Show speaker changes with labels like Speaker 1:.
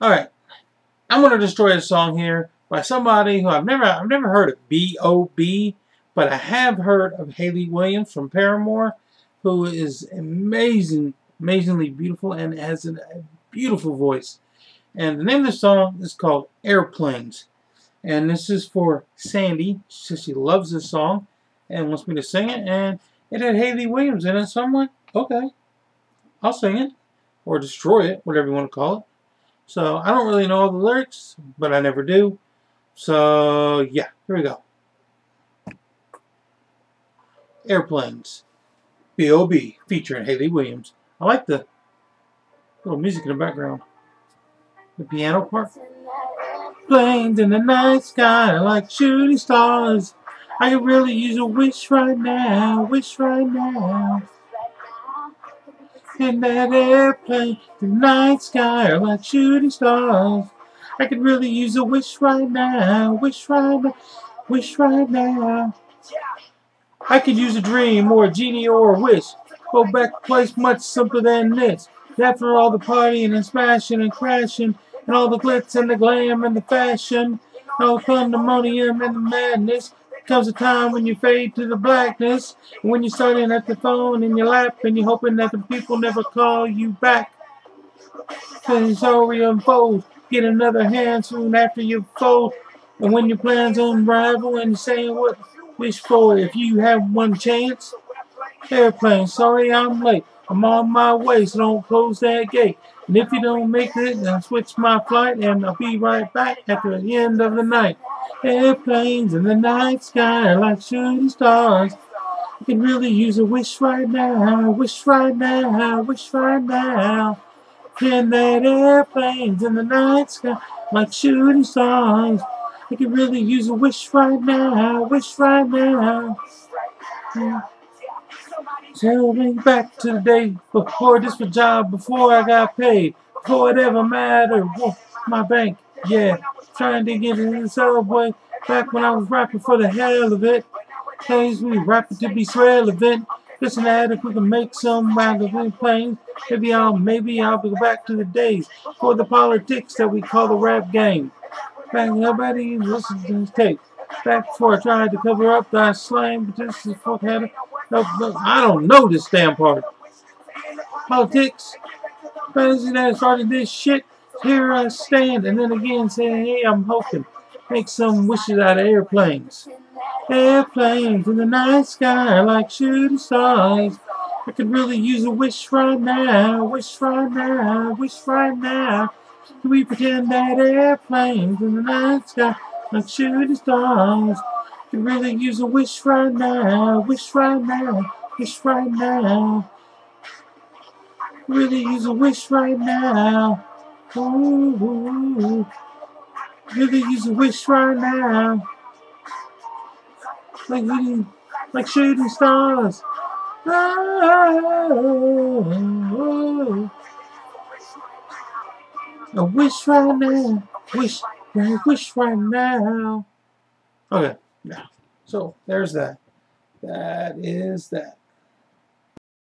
Speaker 1: Alright. I'm gonna destroy a song here by somebody who I've never I've never heard of B.O.B. But I have heard of Hayley Williams from Paramore, who is amazing, amazingly beautiful and has a beautiful voice. And the name of the song is called Airplanes. And this is for Sandy. She says she loves this song and wants me to sing it. And it had Hayley Williams in it, so I'm like, okay, I'll sing it. Or destroy it, whatever you want to call it. So I don't really know all the lyrics, but I never do. So yeah, here we go. Airplanes. B.O.B. featuring Hayley Williams. I like the little music in the background. The piano part. Planes in the night sky like shooting stars. I could really use a wish right now, wish right now. In that airplane, the night sky are like shooting stars. I could really use a wish right now, wish right now, wish right now. I could use a dream or a genie or a wish. Go back to a place much simpler than this. After all the partying and smashing and crashing, and all the glitz and the glam and the fashion, all the pandemonium and the madness, comes a time when you fade to the blackness, when you're starting at the phone in your lap, and you're hoping that the people never call you back. Cause the story unfolds, get another hand soon after you fold, and when your plans unravel, and you're saying what wish for if you have one chance. Airplane, sorry I'm late. I'm on my way, so don't close that gate. And if you don't make it, I'll switch my flight, and I'll be right back at the end of the night. Airplanes in the night sky are like shooting stars. I can really use a wish right now, wish right now, wish right now. Can that airplanes in the night sky like shooting stars. I can really use a wish right now, wish right now. Yeah. Tell me back to the day before this was job, before I got paid, before it ever mattered. My bank, yeah, trying to get in the subway. Back when I was rapping for the hell of it. Days we rapping to be relevant. An ad if we can make some the planes. Maybe I'll maybe I'll go back to the days for the politics that we call the rap game. Back nobody listens to this tape. Back before I tried to cover up that slang, but this is fuck had no, no, I don't know this damn part. Politics. President started this shit. Here I stand, and then again saying, hey, I'm hoping. Make some wishes out of airplanes. Airplanes in the night sky like shooting stars. I could really use a wish right now, wish right now, wish right now. Can we pretend that airplanes in the night sky like shooting stars? Really use a wish right now, wish right now, wish right now. Really use a wish right now. Ooh, really use a wish right now. Like like shooting stars. Oh, a wish right now. Wish, wish right now. Okay, yeah. So there's that. That is that.